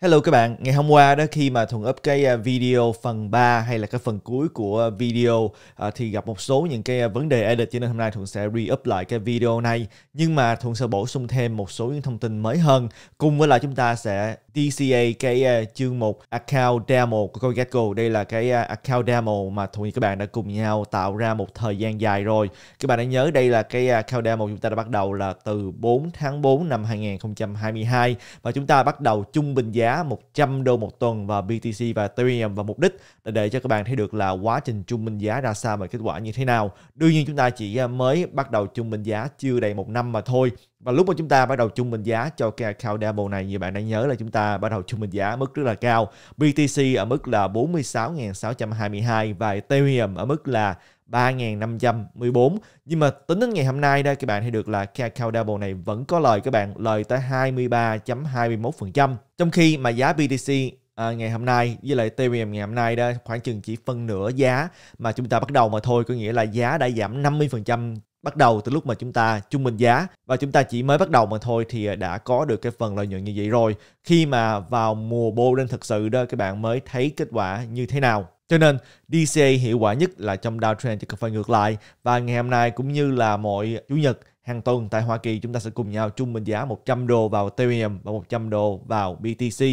Hello các bạn, ngày hôm qua đó khi mà Thuận up cái à, video phần 3 hay là cái phần cuối của video à, thì gặp một số những cái à, vấn đề edit cho nên hôm nay Thuận sẽ re-up lại cái video này. Nhưng mà Thuận sẽ bổ sung thêm một số những thông tin mới hơn. Cùng với lại chúng ta sẽ DCA cái uh, chương mục account demo của CoinGecko. Đây là cái uh, account demo mà Thuận các bạn đã cùng nhau tạo ra một thời gian dài rồi. Các bạn đã nhớ đây là cái account demo chúng ta đã bắt đầu là từ 4 tháng 4 năm 2022 và chúng ta bắt đầu trung bình giá giá 100 đô một tuần vào BTC và Ethereum và mục đích là để cho các bạn thấy được là quá trình trung bình giá ra sao và kết quả như thế nào. Đương nhiên chúng ta chỉ à, mới bắt đầu trung bình giá chưa đầy một năm mà thôi. Và lúc mà chúng ta bắt đầu trung bình giá cho cái account demo này, như bạn đã nhớ là chúng ta bắt đầu trung bình giá mức rất là cao. BTC ở mức là 46.622 và Ethereum ở mức là 3.514 nhưng mà tính đến ngày hôm nay đây các bạn thấy được là cái account double này vẫn có lời các bạn lời tới 23.21% trong khi mà giá BTC à, ngày hôm nay với lại Ethereum ngày hôm nay đó khoảng chừng chỉ phân nửa giá mà chúng ta bắt đầu mà thôi có nghĩa là giá đã giảm 50% bắt đầu từ lúc mà chúng ta trung bình giá. Và chúng ta chỉ mới bắt đầu mà thôi thì đã có được cái phần lợi nhuận như vậy rồi. Khi mà vào mùa bô lên thực sự đó các bạn mới thấy kết quả như thế nào cho nên DCA hiệu quả nhất là trong downtrend chứ không phải ngược lại. Và ngày hôm nay cũng như là mọi chủ nhật, hàng tuần tại Hoa Kỳ chúng ta sẽ cùng nhau trung bình giá 100 đô vào Ethereum và 100 đô vào BTC.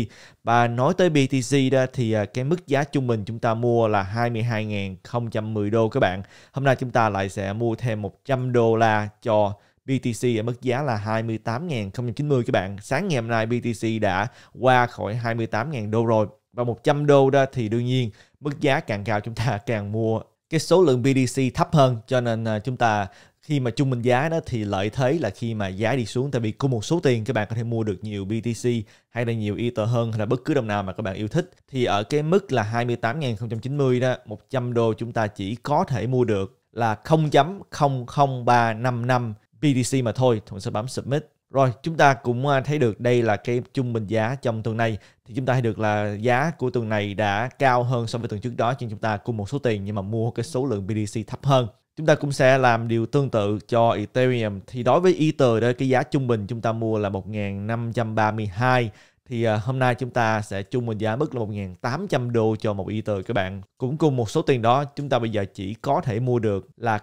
Và nói tới BTC đó thì à, cái mức giá trung bình chúng ta mua là 22.010 đô các bạn. Hôm nay chúng ta lại sẽ mua thêm 100 đô la cho BTC ở mức giá là 28.090 các bạn. Sáng ngày hôm nay BTC đã qua khỏi 28.000 đô rồi. Và 100 đô đó thì đương nhiên mức giá càng cao chúng ta càng mua cái số lượng BTC thấp hơn. Cho nên à, chúng ta khi mà trung bình giá đó thì lợi thế là khi mà giá đi xuống. Tại vì cùng một số tiền các bạn có thể mua được nhiều BTC hay là nhiều Ether hơn hay là bất cứ đồng nào mà các bạn yêu thích. Thì ở cái mức là 28.090 đó 100 đô chúng ta chỉ có thể mua được là 0.00355 BTC mà thôi. Thuận sẽ bấm submit rồi, chúng ta cũng à, thấy được đây là cái trung bình giá trong tuần này thì chúng ta thấy được là giá của tuần này đã cao hơn so với tuần trước đó, nhưng chúng ta cùng một số tiền nhưng mà mua cái số lượng BTC thấp hơn. Chúng ta cũng sẽ làm điều tương tự cho Ethereum. Thì đối với Ether đó, cái giá trung bình chúng ta mua là 1.532 thì à, hôm nay chúng ta sẽ chung bình giá mức là 1.800 đô cho một Ether các bạn. Cũng cùng một số tiền đó, chúng ta bây giờ chỉ có thể mua được là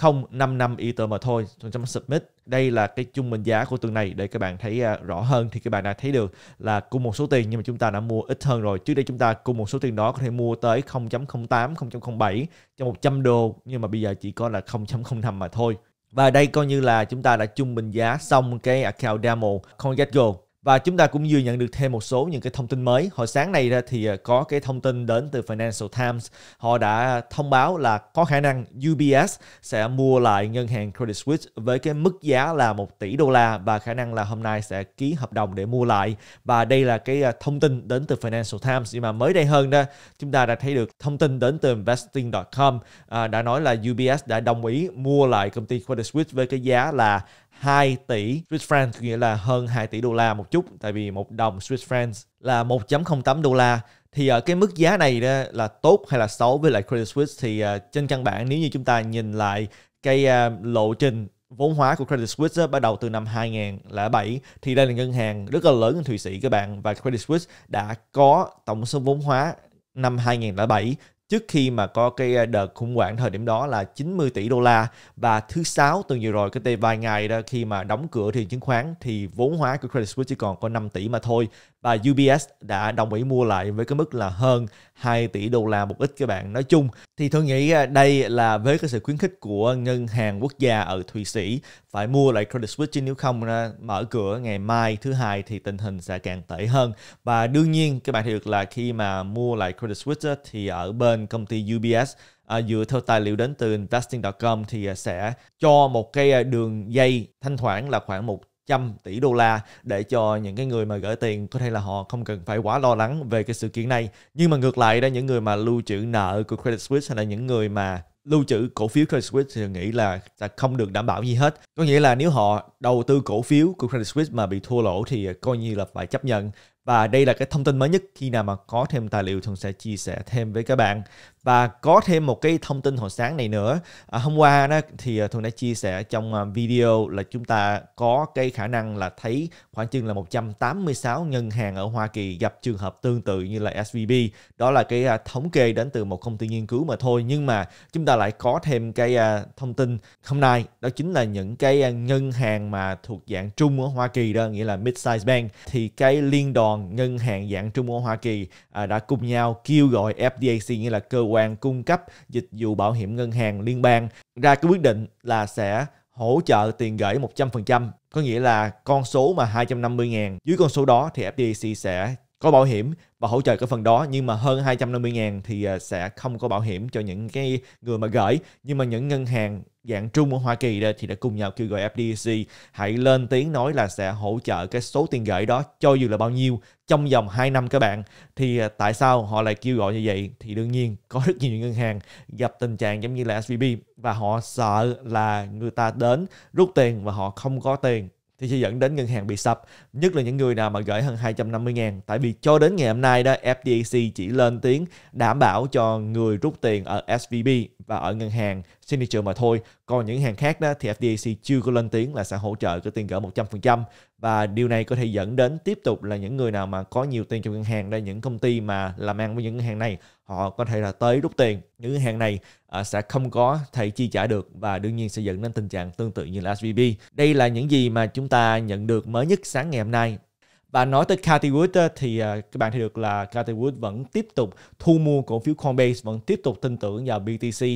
0.055 Ether mà thôi. trong ta submit. Đây là cái trung bình giá của tuần này để các bạn thấy à, rõ hơn thì các bạn đã thấy được là cùng một số tiền nhưng mà chúng ta đã mua ít hơn rồi. Trước đây chúng ta cùng một số tiền đó có thể mua tới 0.08 0.07 cho 100 đô nhưng mà bây giờ chỉ có là 0.05 mà thôi. Và đây coi như là chúng ta đã trung bình giá xong cái account demo CoinGecko và chúng ta cũng vừa nhận được thêm một số những cái thông tin mới. Hồi sáng này thì à, có cái thông tin đến từ Financial Times. Họ đã thông báo là có khả năng UBS sẽ mua lại ngân hàng Credit Suisse với cái mức giá là 1 tỷ đô la và khả năng là hôm nay sẽ ký hợp đồng để mua lại. Và đây là cái à, thông tin đến từ Financial Times. Nhưng mà mới đây hơn đó, chúng ta đã thấy được thông tin đến từ investing.com à, đã nói là UBS đã đồng ý mua lại công ty Credit Suisse với cái giá là 2 tỷ Swiss franc nghĩa là hơn 2 tỷ đô la một chút tại vì một đồng Swiss franc là 1.08 đô la. Thì ở cái mức giá này đó là tốt hay là xấu? Với lại Credit Suisse thì uh, trên căn bản nếu như chúng ta nhìn lại cái uh, lộ trình vốn hóa của Credit Suisse đó, bắt đầu từ năm 2007 thì đây là ngân hàng rất là lớn ở Thụy Sĩ các bạn. Và Credit Suisse đã có tổng số vốn hóa năm 2007 trước khi mà có cái ờ, đợt khủng hoảng thời điểm đó là 90 tỷ đô la và thứ sáu tuần vừa rồi cái tê vài ngày đó khi mà đóng cửa thị chứng khoán thì vốn hóa của Credit Suisse chỉ còn có 5 tỷ mà thôi và UBS đã đồng ý mua lại với cái mức là hơn 2 tỷ đô la một ít các bạn. Nói chung thì tôi nghĩ đây là với cái sự khuyến khích của ngân hàng quốc gia ở Thụy Sĩ phải mua lại Credit Suisse chứ nếu không mở cửa ngày mai thứ hai thì tình hình sẽ càng tệ hơn. Và đương nhiên các bạn thấy được là khi mà mua lại Credit Suisse thì ở bên công ty UBS À, dựa theo tài liệu đến từ investing.com thì sẽ cho một cái à, đường dây thanh khoản là khoảng một trăm tỷ đô la để cho những cái người mà gửi tiền, có thể là họ không cần phải quá lo lắng về cái sự kiện này nhưng mà ngược lại đó, những người mà lưu trữ nợ của Credit Suisse hay là những người mà lưu trữ cổ phiếu Credit Suisse thì nghĩ là sẽ không được đảm bảo gì hết. Có nghĩa là nếu họ đầu tư cổ phiếu của Credit Suisse mà bị thua lỗ thì coi như là phải chấp nhận và đây là cái thông tin mới nhất khi nào mà có thêm tài liệu thường sẽ chia sẻ thêm với các bạn. Và có thêm một cái thông tin hồi sáng này nữa. À, hôm qua đó thì à, thường đã chia sẻ trong à, video là chúng ta có cái khả năng là thấy khoảng chừng là 186 ngân hàng ở Hoa Kỳ gặp trường hợp tương tự như là SVB. Đó là cái à, thống kê đến từ một công ty nghiên cứu mà thôi. Nhưng mà chúng ta lại có thêm cái thông tin hôm nay. Đó chính là những cái ngân hàng mà thuộc dạng trung ở Hoa Kỳ đó, nghĩa là mid-size bank. Thì cái liên đoàn ngân hàng dạng trung ở Hoa Kỳ à, đã cùng nhau kêu gọi FDIC nghĩa là cơ quan quan cung cấp dịch vụ bảo hiểm ngân hàng liên bang ra cái quyết định là sẽ hỗ trợ tiền gửi 100%, có nghĩa là con số mà 250 ngàn, dưới con số đó thì FDIC sẽ có bảo hiểm và hỗ trợ cái phần đó, nhưng mà hơn 250 ngàn thì à, sẽ không có bảo hiểm cho những cái người mà gửi. Nhưng mà những ngân hàng dạng trung ở Hoa Kỳ đây thì đã cùng nhau kêu gọi FDIC hãy lên tiếng nói là sẽ hỗ trợ cái số tiền gửi đó cho dù là bao nhiêu trong vòng 2 năm các bạn. Thì à, tại sao họ lại kêu gọi như vậy? Thì đương nhiên có rất nhiều ngân hàng gặp tình trạng giống như là SVB và họ sợ là người ta đến rút tiền và họ không có tiền thì sẽ dẫn đến ngân hàng bị sập, nhất là những người nào mà gửi hơn 250 ngàn. Tại vì cho đến ngày hôm nay đó FDIC chỉ lên tiếng đảm bảo cho người rút tiền ở SVB và ở ngân hàng. Signature mà thôi. Còn những hàng khác đó thì FDIC chưa có lên tiếng là sẽ hỗ trợ cái tiền gửi 100% và điều này có thể dẫn đến tiếp tục là những người nào mà có nhiều tiền trong ngân hàng đây những công ty mà làm ăn với những ngân hàng này họ có thể là tới rút tiền. Những ngân hàng này uh, sẽ không có thể chi trả được và đương nhiên sẽ dẫn đến tình trạng tương tự như là SVB đây là những gì mà chúng ta nhận được mới nhất sáng ngày hôm nay. Và nói tới Cathy Wood thì à, các bạn thấy được là Cathy Wood vẫn tiếp tục thu mua cổ phiếu Coinbase, vẫn tiếp tục tin tưởng vào BTC.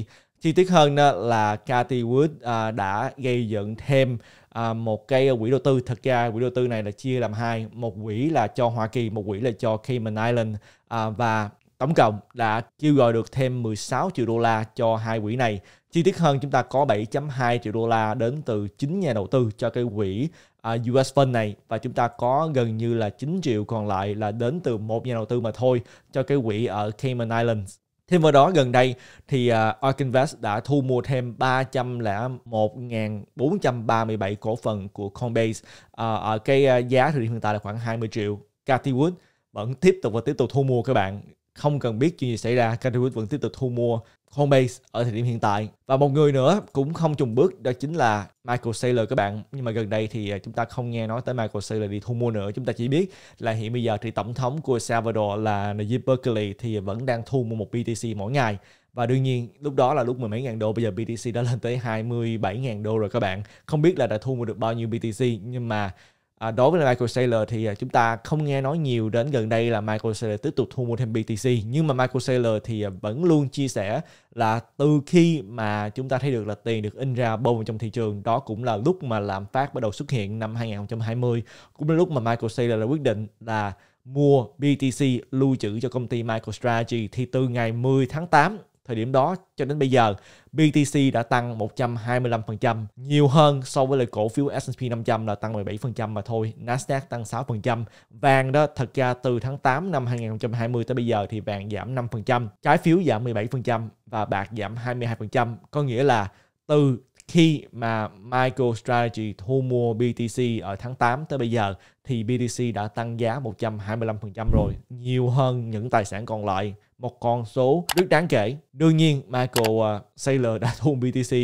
Chi tiết hơn đó là Cathy Wood à, đã gây dựng thêm à, một cái quỹ đầu tư. Thật ra quỹ đầu tư này là chia làm hai, một quỹ là cho Hoa Kỳ, một quỹ là cho Cayman Island à, và tổng cộng đã kêu gọi được thêm 16 triệu đô la cho hai quỹ này. Chi tiết hơn chúng ta có 7.2 triệu đô la đến từ chính nhà đầu tư cho cái quỹ uh, US Fund này và chúng ta có gần như là 9 triệu còn lại là đến từ một nhà đầu tư mà thôi cho cái quỹ ở Cayman Islands. Thêm vào đó gần đây thì à, uh, ARK Invest đã thu mua thêm 301.437 cổ phần của Coinbase. Uh, ở cái uh, giá thời điểm hiện tại là khoảng 20 triệu. Cathy Wood vẫn tiếp tục và tiếp tục thu mua các bạn. Không cần biết chuyện gì xảy ra, Cathy Wood vẫn tiếp tục thu mua. Homebase ở thời điểm hiện tại. Và một người nữa cũng không trùng bước, đó chính là Michael Saylor các bạn. Nhưng mà gần đây thì à, chúng ta không nghe nói tới Michael Saylor đi thu mua nữa. Chúng ta chỉ biết là hiện bây giờ thì tổng thống của Salvador là Nayib Bukele thì vẫn đang thu mua một BTC mỗi ngày. Và đương nhiên, lúc đó là lúc mười mấy ngàn đô, Bây giờ BTC đã lên tới 27 ngàn đô rồi các bạn Không biết là đã thu mua được bao nhiêu BTC Nhưng mà À, đối với Michael Saylor thì à, chúng ta không nghe nói nhiều đến gần đây là Michael Saylor tiếp tục thu mua thêm BTC nhưng mà Michael Saylor thì à, vẫn luôn chia sẻ là từ khi mà chúng ta thấy được là tiền được in ra bông trong thị trường đó cũng là lúc mà lạm phát bắt đầu xuất hiện năm 2020 cũng là lúc mà Michael Saylor đã quyết định là mua BTC lưu trữ cho công ty Michael Strategy thì từ ngày 10 tháng 8 thời điểm đó cho đến bây giờ BTC đã tăng 125%, nhiều hơn so với lại cổ phiếu S&P 500 là tăng 17% mà thôi, Nasdaq tăng 6%. Vàng đó thật ra từ tháng 8 năm 2020 tới bây giờ thì vàng giảm 5%, trái phiếu giảm 17% và bạc giảm 22%, có nghĩa là từ khi mà Michael Strategy thu mua BTC ở tháng 8 tới bây giờ thì BTC đã tăng giá 125% rồi, nhiều hơn những tài sản còn lại một con số rất đáng kể. Đương nhiên Michael à, Saylor đã thu BTC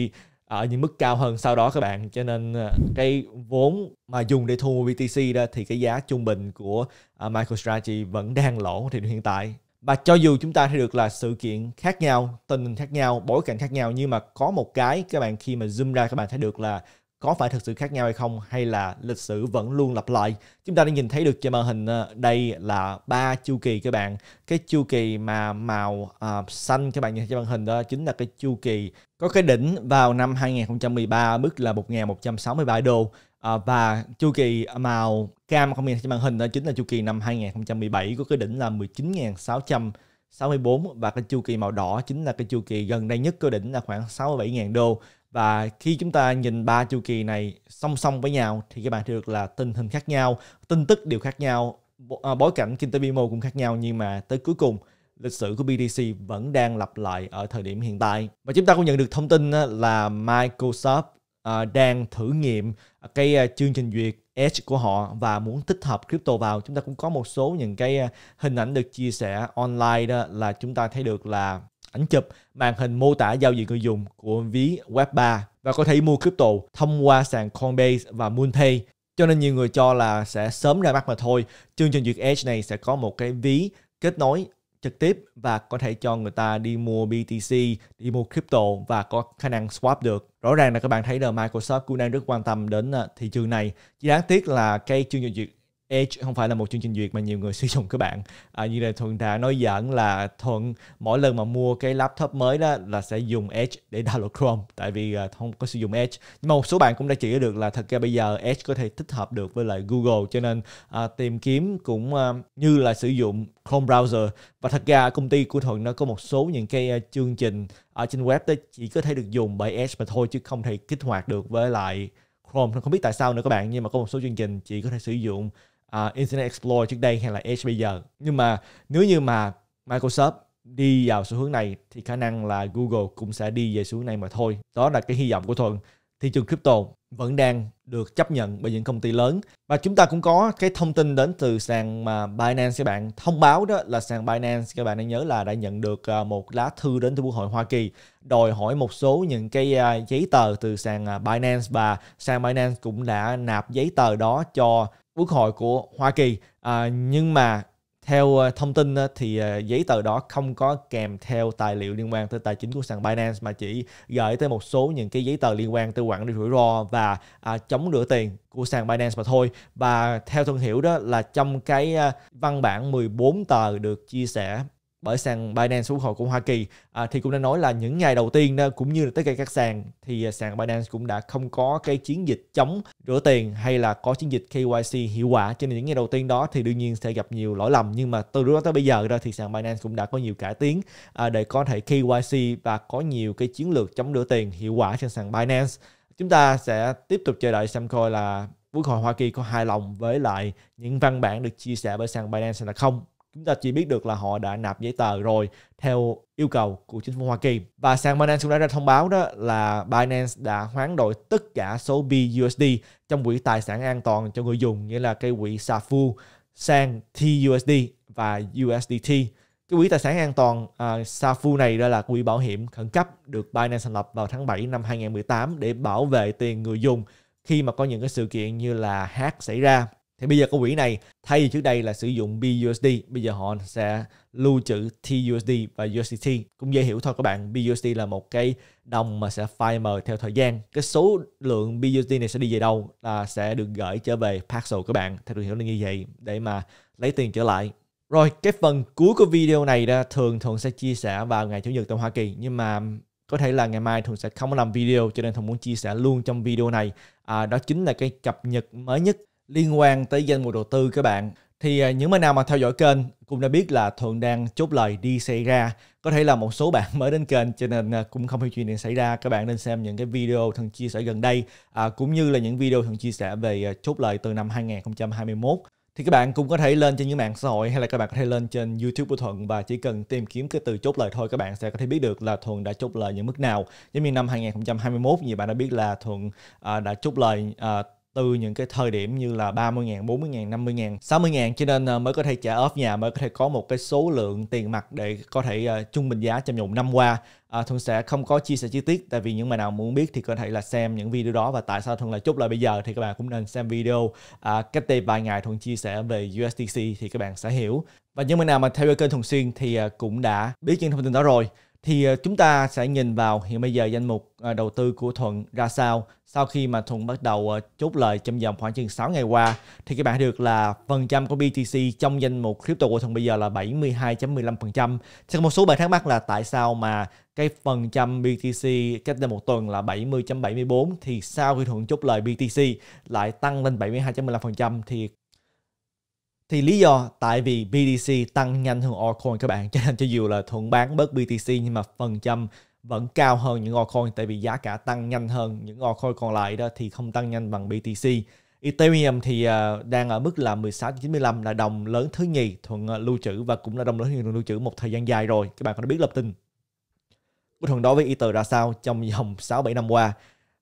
ở những mức cao hơn sau đó các bạn. Cho nên à, cái vốn mà dùng để thu BTC đó thì cái giá trung bình của à, MicroStrategy vẫn đang lỗ thì hiện tại và cho dù chúng ta thấy được là sự kiện khác nhau, tình hình khác nhau, bối cảnh khác nhau nhưng mà có một cái các bạn khi mà zoom ra các bạn thấy được là có phải thực sự khác nhau hay không hay là lịch sử vẫn luôn lặp lại. Chúng ta đã nhìn thấy được trên màn hình ờ, đây là ba chu kỳ các bạn. Cái chu kỳ mà màu uh, xanh các bạn nhìn trên màn hình đó chính là cái chu kỳ có cái đỉnh vào năm 2013 mức là 1.163 đô à, và chu kỳ màu cam không nhìn trên màn hình đó chính là chu kỳ năm 2017 có cái đỉnh là 19.664 và cái chu kỳ màu đỏ chính là cái chu kỳ gần đây nhất có đỉnh là khoảng 67.000 đô và khi chúng ta nhìn ba chu kỳ này song song với nhau thì các bạn thấy được là tình hình khác nhau, tin tức đều khác nhau, ờ, bối cảnh kinh tế vĩ mô cũng khác nhau nhưng mà tới cuối cùng lịch sử của BTC vẫn đang lặp lại ở thời điểm hiện tại. Và chúng ta cũng nhận được thông tin là Microsoft uh, đang thử nghiệm cái uh, chương trình duyệt Edge của họ và muốn tích hợp crypto vào. Chúng ta cũng có một số những cái uh, hình ảnh được chia sẻ online đó là chúng ta thấy được là ảnh chụp màn hình mô tả giao diện người dùng của ví web 3 và có thể mua crypto thông qua sàn Coinbase và MoonPay. Cho nên nhiều người cho là sẽ sớm ra mắt mà thôi. Chương trình duyệt Edge này sẽ có một cái ví kết nối trực tiếp và có thể cho người ta đi mua BTC, đi mua crypto và có khả năng swap được. Rõ ràng là các bạn thấy là Microsoft cũng đang rất quan tâm đến à, thị trường này. Chỉ đáng tiếc là cái chương trình Edge không phải là một chương trình duyệt mà nhiều người sử dụng các bạn. À, như là thuận đã nói dẫn là thuận mỗi lần mà mua cái laptop mới đó là sẽ dùng Edge để download Chrome tại vì uh, không có sử dụng Edge. Nhưng mà một số bạn cũng đã chỉ được là thật ra bây giờ Edge có thể tích hợp được với lại Google cho nên uh, tìm kiếm cũng uh, như là sử dụng Chrome browser. Và thật ra công ty của thuận nó có một số những cái uh, chương trình ở trên web đó chỉ có thể được dùng bởi Edge mà thôi chứ không thể kích hoạt được với lại Chrome. Không biết tại sao nữa các bạn nhưng mà có một số chương trình chỉ có thể sử dụng uh, Internet Explorer trước đây hay là Edge bây giờ nhưng mà nếu như mà Microsoft đi vào xu hướng này thì khả năng là Google cũng sẽ đi về xu hướng này mà thôi. Đó là cái hy vọng của Thuận. Thị trường crypto vẫn đang được chấp nhận bởi những công ty lớn. Và chúng ta cũng có cái thông tin đến từ sàn mà Binance các bạn thông báo đó là sàn Binance các bạn nên nhớ là đã nhận được à, một lá thư đến từ Quốc hội Hoa Kỳ đòi hỏi một số những cái à, giấy tờ từ sàn Binance và sàn Binance cũng đã nạp giấy tờ đó cho quốc hội của Hoa Kỳ à, nhưng mà theo ờ, thông tin ờ, thì ờ, giấy tờ đó không có kèm theo tài liệu liên quan tới tài chính của sàn Binance mà chỉ gửi tới một số những cái giấy tờ liên quan tới quản lý rủi ro và à, chống rửa tiền của sàn Binance mà thôi. Và theo thông hiểu đó là trong cái văn bản 14 tờ được chia sẻ bởi sàn Binance xuất hồi của Hoa Kỳ à, thì cũng đã nói là những ngày đầu tiên đó cũng như là tất cả các sàn thì à, sàn Binance cũng đã không có cái chiến dịch chống rửa tiền hay là có chiến dịch KYC hiệu quả cho nên những ngày đầu tiên đó thì đương nhiên sẽ gặp nhiều lỗi lầm. Nhưng mà từ đó tới bây giờ đó thì sàn Binance cũng đã có nhiều cải tiến à, để có thể KYC và có nhiều cái chiến lược chống rửa tiền hiệu quả trên sàn Binance. Chúng ta sẽ tiếp tục chờ đợi xem coi là Quốc hội Hoa Kỳ có hài lòng với lại những văn bản được chia sẻ bởi sàn Binance là không chúng ta chỉ biết được là họ đã nạp giấy tờ rồi theo yêu cầu của chính phủ Hoa Kỳ. Và sàn Binance cũng đã ra thông báo đó là Binance đã hoán đổi tất cả số BUSD trong quỹ tài sản an toàn cho người dùng nghĩa là cái quỹ SAFU sang TUSD và USDT. Cái quỹ tài sản an toàn à, uh, SAFU này đó là quỹ bảo hiểm khẩn cấp được Binance thành lập vào tháng 7 năm 2018 để bảo vệ tiền người dùng khi mà có những cái sự kiện như là hack xảy ra thì bây giờ cái quỹ này thay vì trước đây là sử dụng BUSD, bây giờ họ sẽ lưu trữ TUSD và USDT. Cũng dễ hiểu thôi các bạn, BUSD là một cái đồng mà sẽ phai mờ theo thời gian. Cái số lượng BUSD này sẽ đi về đâu là sẽ được gửi trở về Paxos các bạn. Theo tôi hiểu là như vậy để mà lấy tiền trở lại. Rồi, cái phần cuối của video này đó thường thường sẽ chia sẻ vào ngày Chủ nhật tại Hoa Kỳ. Nhưng mà có thể là ngày mai thường sẽ không có làm video cho nên thường muốn chia sẻ luôn trong video này. À, đó chính là cái cập nhật mới nhất liên quan tới danh mục đầu tư các bạn. Thì à, những bạn nào mà theo dõi kênh cũng đã biết là thuận đang chốt lời đi xảy ra. Có thể là một số bạn mới đến kênh cho nên à, cũng không hiểu chuyện này xảy ra. Các bạn nên xem những cái video thường chia sẻ gần đây à, cũng như là những video thường chia sẻ về à, chốt lời từ năm 2021 thì các bạn cũng có thể lên trên những mạng xã hội hay là các bạn có thể lên trên YouTube của Thuận và chỉ cần tìm kiếm cái từ chốt lời thôi các bạn sẽ có thể biết được là Thuận đã chốt lời những mức nào. Giống như năm 2021 như bạn đã biết là Thuận uh, đã chốt lời uh, từ những cái thời điểm như là 30 ngàn, 40 ngàn, 50 ngàn, 60 ngàn cho nên ờ, mới có thể trả off nhà, mới có thể có một cái số lượng tiền mặt để có thể uh, trung bình giá trong vòng năm qua. À, Thuận sẽ không có chia sẻ chi tiết tại vì những bạn nào muốn biết thì có thể là xem những video đó và tại sao Thuận lại chốt lại bây giờ thì các bạn cũng nên xem video à, cách đây vài ngày Thuận chia sẻ về USDC thì các bạn sẽ hiểu. Và những bạn nào mà theo dõi kênh thường xuyên thì uh, cũng đã biết những thông tin đó rồi thì ờ, chúng ta sẽ nhìn vào hiện bây giờ danh mục ờ, đầu tư của Thuận ra sao sau khi mà Thuận bắt đầu ờ, chốt lời trong vòng khoảng chừng 6 ngày qua. Thì các bạn được là phần trăm của BTC trong danh mục crypto của Thuận bây giờ là 72.15% sẽ có một số bạn thắc mắc là tại sao mà cái phần trăm BTC cách đây một tuần là 70.74 thì sau khi Thuận chốt lời BTC lại tăng lên 72.15% thì thì lý do tại vì BTC tăng nhanh hơn altcoin các bạn cho nên cho dù là thuận bán bớt BTC nhưng mà phần trăm vẫn cao hơn những altcoin tại vì giá cả tăng nhanh hơn những altcoin còn lại đó thì không tăng nhanh bằng BTC. Ethereum thì uh, đang ở mức là 16.95 là đồng lớn thứ nhì thuận uh, lưu trữ và cũng là đồng lớn thứ nhì thuận lưu trữ một thời gian dài rồi. Các bạn có biết lập tin của thuận đối với Ether ra sao trong vòng 6 7 năm qua.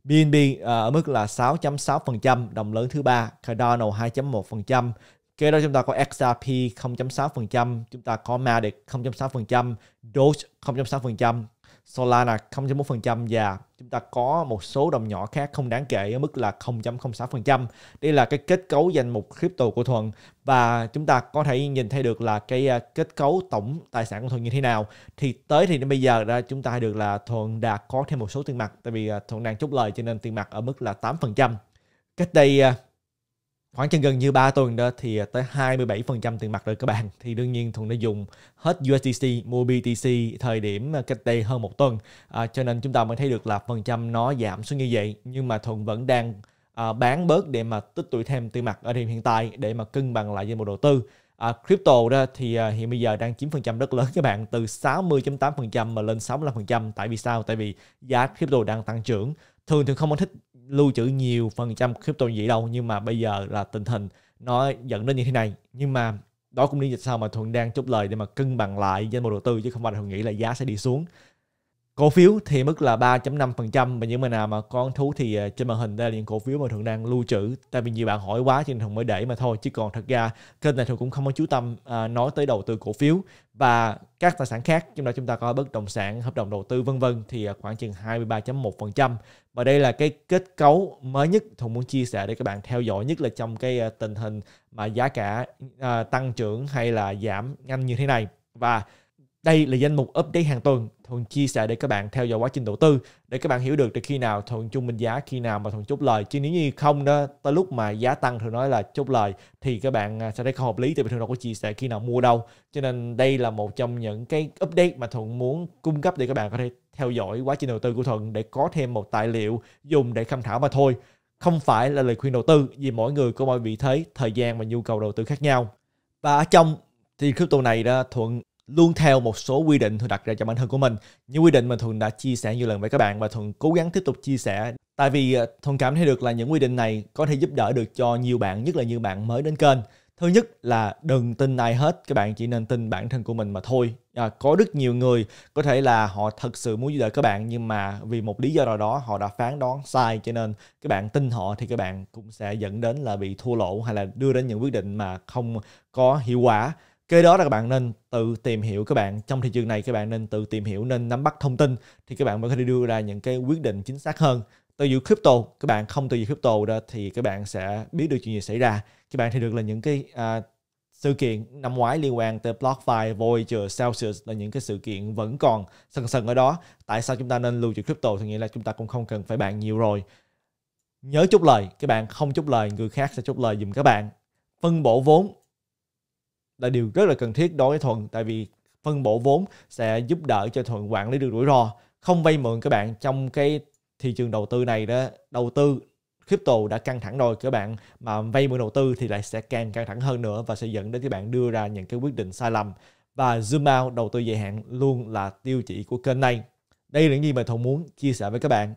BNB uh, à, ở mức là 6.6%, đồng lớn thứ ba, Cardano 2.1%, Kế đó chúng ta có XRP 0.6%, chúng ta có Matic 0.6%, Doge 0.6%, Solana 0.1% và chúng ta có một số đồng nhỏ khác không đáng kể ở mức là 0.06%. Đây là cái kết cấu danh mục crypto của Thuận và chúng ta có thể nhìn thấy được là cái à, kết cấu tổng tài sản của Thuận như thế nào. Thì tới thì đến bây giờ đã chúng ta được là Thuận đã có thêm một số tiền mặt tại vì à, Thuận đang chốt lời cho nên tiền mặt ở mức là 8%. Cách đây à, khoảng chừng gần như 3 tuần đó thì tới 27% tiền mặt rồi các bạn. Thì đương nhiên Thuận đã dùng hết USDC mua BTC thời điểm cách đây hơn một tuần. À, cho nên chúng ta mới thấy được là phần trăm nó giảm xuống như vậy. Nhưng mà Thuận vẫn đang à, bán bớt để mà tích tụ thêm tiền mặt ở điểm hiện tại để mà cân bằng lại với một đầu tư. À, crypto đó thì à, hiện bây giờ đang chiếm phần trăm rất lớn các bạn từ 60.8% mà lên 65% tại vì sao? Tại vì giá crypto đang tăng trưởng. Thường thường không thích lưu trữ nhiều phần trăm crypto gì đâu, nhưng mà bây giờ là tình hình nó dẫn đến như thế này. Nhưng mà đó cũng lý do sao mà thuận đang chốt lời để mà cân bằng lại danh mục đầu tư chứ không phải là thuận nghĩ là giá sẽ đi xuống cổ phiếu thì mức là 3.5% và những mà nào mà con thú thì à, trên màn hình đây là những cổ phiếu mà thường đang lưu trữ. Tại vì nhiều bạn hỏi quá cho nên mới để mà thôi chứ còn thật ra kênh này thường cũng không có chú tâm à, nói tới đầu tư cổ phiếu và các tài sản khác. Trong đó chúng ta có bất động sản hợp đồng đầu tư vân vân thì à, khoảng chừng 23.1% và đây là cái kết cấu mới nhất thường muốn chia sẻ để các bạn theo dõi nhất là trong cái à, tình hình mà giá cả à, tăng trưởng hay là giảm nhanh như thế này. Và đây là danh mục update hàng tuần Thuận chia sẻ để các bạn theo dõi quá trình đầu tư để các bạn hiểu được từ khi nào Thuận trung bình giá, khi nào mà Thuận chốt lời. Chứ nếu như không đó, tới lúc mà giá tăng Thuận nói là chốt lời thì các bạn à, sẽ thấy không hợp lý tại vì Thuận đâu có chia sẻ khi nào mua đâu. Cho nên đây là một trong những cái update mà Thuận muốn cung cấp để các bạn có thể theo dõi quá trình đầu tư của Thuận để có thêm một tài liệu dùng để tham khảo mà thôi. Không phải là lời khuyên đầu tư vì mỗi người có mọi vị thế, thời gian và nhu cầu đầu tư khác nhau. Và ở trong thì crypto này đó Thuận luôn theo một số quy định thường đặt ra cho bản thân của mình. Những quy định mà thường đã chia sẻ nhiều lần với các bạn và thường cố gắng tiếp tục chia sẻ. Tại vì à, thường cảm thấy được là những quy định này có thể giúp đỡ được cho nhiều bạn, nhất là những bạn mới đến kênh. Thứ nhất là đừng tin ai hết, các bạn chỉ nên tin bản thân của mình mà thôi. À, có rất nhiều người có thể là họ thật sự muốn giúp đỡ các bạn nhưng mà vì một lý do nào đó họ đã phán đoán sai cho nên các bạn tin họ thì các bạn cũng sẽ dẫn đến là bị thua lỗ hay là đưa đến những quyết định mà không có hiệu quả Kế đó là các bạn nên tự tìm hiểu các bạn trong thị trường này các bạn nên tự tìm hiểu nên nắm bắt thông tin thì các bạn mới có thể đưa ra những cái quyết định chính xác hơn. Từ dự crypto, các bạn không từ dự crypto đó thì các bạn sẽ biết được chuyện gì xảy ra. Các bạn thì được là những cái à, sự kiện năm ngoái liên quan tới BlockFi, Voyager, Celsius là những cái sự kiện vẫn còn sần sần ở đó. Tại sao chúng ta nên lưu trữ crypto thì nghĩa là chúng ta cũng không cần phải bàn nhiều rồi. Nhớ chút lời, các bạn không chút lời, người khác sẽ chút lời dùm các bạn. Phân bổ vốn là điều rất là cần thiết đối với thuận. Tại vì phân bổ vốn sẽ giúp đỡ cho thuận quản lý được rủi ro, không vay mượn các bạn. Trong cái thị trường đầu tư này đó, đầu tư crypto đã căng thẳng rồi. Các bạn mà vay mượn đầu tư thì lại sẽ càng căng thẳng hơn nữa và sẽ dẫn đến các bạn đưa ra những cái quyết định sai lầm. Và zoom out đầu tư dài hạn luôn là tiêu chỉ của kênh này. Đây là những gì mà thuận muốn chia sẻ với các bạn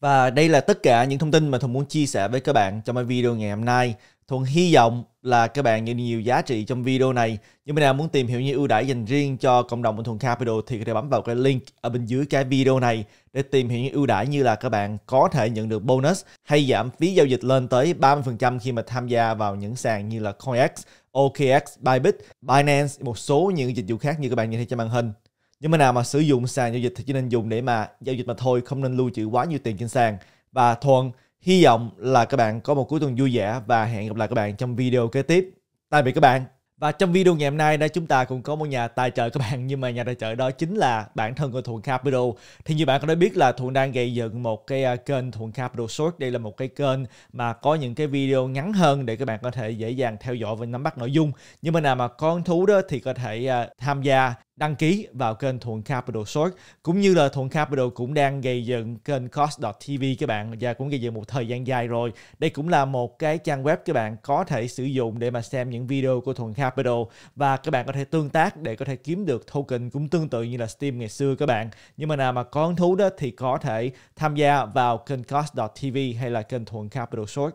và đây là tất cả những thông tin mà Thuận muốn chia sẻ với các bạn trong video ngày hôm nay. Thuận hy vọng là các bạn nhận nhiều giá trị trong video này. Nhưng bạn nào muốn tìm hiểu những ưu đãi dành riêng cho cộng đồng của Thuận Capital thì có thể bấm vào cái link ở bên dưới cái video này để tìm hiểu những ưu đãi như là các bạn có thể nhận được bonus hay giảm phí giao dịch lên tới 30% khi mà tham gia vào những sàn như là CoinX, OKX, Bybit, Binance, một số những dịch vụ khác như các bạn nhìn thấy trên màn hình. Nhưng mà nào mà sử dụng sàn giao dịch thì chỉ nên dùng để mà giao dịch mà thôi, không nên lưu trữ quá nhiều tiền trên sàn. Và Thuận hy vọng là các bạn có một cuối tuần vui vẻ và hẹn gặp lại các bạn trong video kế tiếp. Tạm biệt các bạn. Và trong video ngày hôm nay đó chúng ta cũng có một nhà tài trợ các bạn nhưng mà nhà tài trợ đó chính là bản thân của Thuận Capital. Thì như bạn có đã biết là Thuận đang gây dựng một cái à, kênh Thuận Capital Short. Đây là một cái kênh mà có những cái video ngắn hơn để các bạn có thể dễ dàng theo dõi và nắm bắt nội dung. Nhưng mà nào mà con thú đó thì có thể à, tham gia đăng ký vào kênh Thuận Capital Short cũng như là Thuận Capital cũng đang gây dựng kênh Cost.tv các bạn, và cũng gây dựng một thời gian dài rồi. Đây cũng là một cái trang web các bạn có thể sử dụng để mà xem những video của Thuận Capital, và các bạn có thể tương tác để có thể kiếm được token cũng tương tự như là Steam ngày xưa các bạn. Nhưng mà nào mà có hứng thú đó thì có thể tham gia vào kênh Cost.tv hay là kênh Thuận Capital Short.